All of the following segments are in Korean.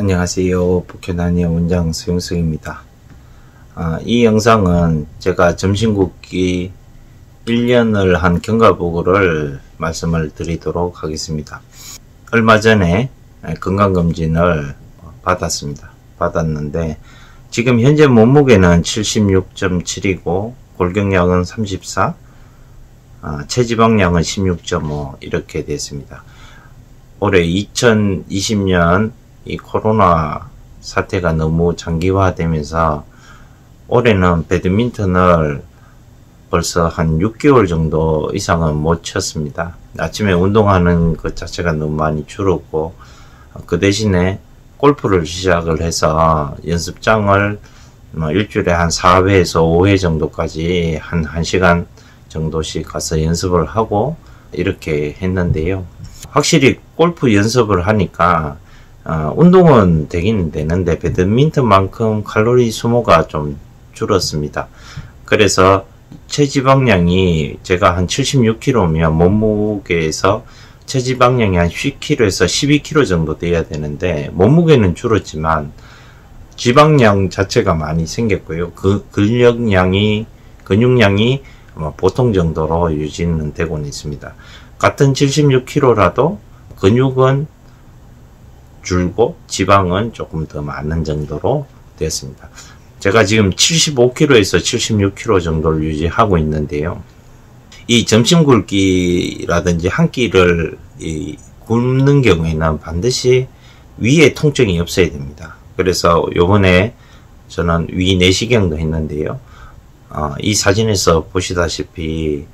안녕하세요. 북해단의 원장 수용승입니다. 아, 이 영상은 제가 점심 굶기 1년을 한 경과보고를 말씀을 드리도록 하겠습니다. 얼마 전에 건강검진을 받았습니다. 받았는데 지금 현재 몸무게는 76.7이고 골격량은 34, 아, 체지방량은 16.5 이렇게 됐습니다. 올해 2020년 이 코로나 사태가 너무 장기화되면서 올해는 배드민턴을 벌써 한 6개월 정도 이상은 못 쳤습니다. 아침에 운동하는 것 자체가 너무 많이 줄었고 그 대신에 골프를 시작을 해서 연습장을 뭐 일주일에 한 4회에서 5회 정도까지 한 1시간 정도씩 가서 연습을 하고 이렇게 했는데요. 확실히 골프 연습을 하니까 어, 운동은 되긴 되는데 배드민턴만큼 칼로리 소모가 좀 줄었습니다. 그래서 체지방량이 제가 한 76kg면 몸무게에서 체지방량이 한 10kg에서 12kg 정도 돼야 되는데 몸무게는 줄었지만 지방량 자체가 많이 생겼고요. 그 근력량이 근육량이 보통 정도로 유지는 되고는 있습니다. 같은 76kg라도 근육은 줄고 지방은 조금 더 많은 정도로 되었습니다. 제가 지금 75kg에서 76kg 정도를 유지하고 있는데요. 이 점심 굶기라든지 한 끼를 굶는 경우에는 반드시 위에 통증이 없어야 됩니다. 그래서 요번에 저는 위 내시경도 했는데요. 어, 이 사진에서 보시다시피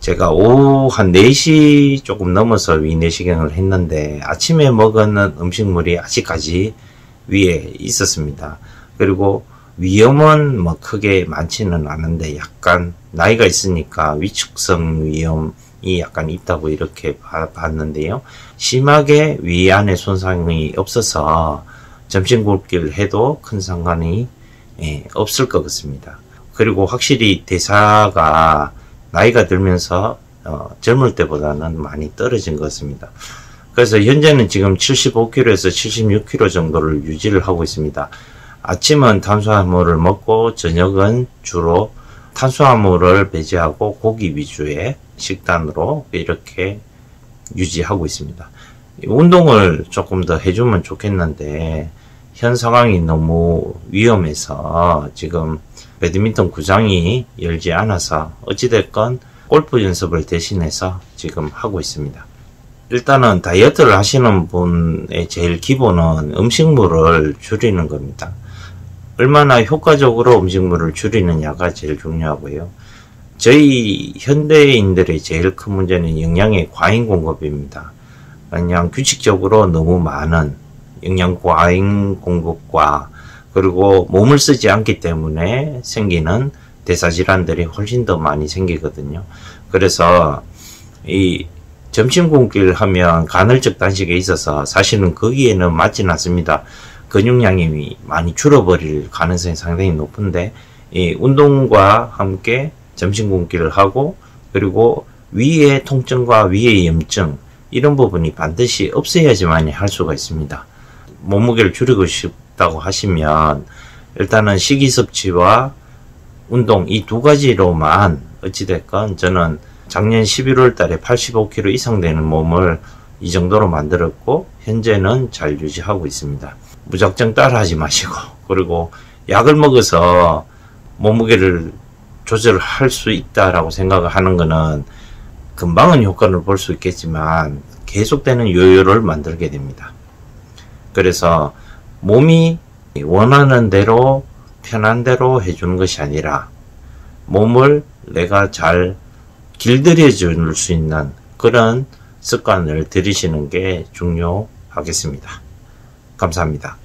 제가 오후 한 4시 조금 넘어서 위내시경을 했는데 아침에 먹은 음식물이 아직까지 위에 있었습니다. 그리고 위험은 뭐 크게 많지는 않은데 약간 나이가 있으니까 위축성 위험이 약간 있다고 이렇게 봤는데요. 심하게 위 안에 손상이 없어서 점심 굶기를 해도 큰 상관이 예, 없을 것 같습니다. 그리고 확실히 대사가 나이가 들면서 어, 젊을 때보다는 많이 떨어진 것 같습니다. 그래서 현재는 지금 75kg에서 76kg 정도를 유지를 하고 있습니다. 아침은 탄수화물을 먹고 저녁은 주로 탄수화물을 배제하고 고기 위주의 식단으로 이렇게 유지하고 있습니다. 운동을 조금 더 해주면 좋겠는데 현 상황이 너무 위험해서 지금 배드민턴 구장이 열지 않아서 어찌됐건 골프 연습을 대신해서 지금 하고 있습니다. 일단은 다이어트를 하시는 분의 제일 기본은 음식물을 줄이는 겁니다. 얼마나 효과적으로 음식물을 줄이느냐가 제일 중요하고요. 저희 현대인들의 제일 큰 문제는 영양의 과잉 공급입니다. 그냥 규칙적으로 너무 많은 영양 과잉 공급과 그리고 몸을 쓰지 않기 때문에 생기는 대사질환들이 훨씬 더 많이 생기거든요. 그래서 이 점심 굶기를 하면 간헐적 단식에 있어서 사실은 거기에는 맞진 않습니다. 근육량이 많이 줄어버릴 가능성이 상당히 높은데 이 운동과 함께 점심 굶기를 하고 그리고 위의 통증과 위의 염증 이런 부분이 반드시 없어야지만 할 수가 있습니다. 몸무게를 줄이고 싶 다고 하시면 일단은 식이섭취와 운동 이 두 가지로만 어찌됐건 저는 작년 11월 달에 85kg 이상 되는 몸을 이 정도로 만들었고 현재는 잘 유지하고 있습니다. 무작정 따라하지 마시고 그리고 약을 먹어서 몸무게를 조절할 수 있다라고 생각을 하는 것은 금방은 효과를 볼 수 있겠지만 계속되는 요요를 만들게 됩니다. 그래서 몸이 원하는 대로 편한 대로 해주는 것이 아니라 몸을 내가 잘 길들여 줄 수 있는 그런 습관을 들이시는 게 중요하겠습니다. 감사합니다.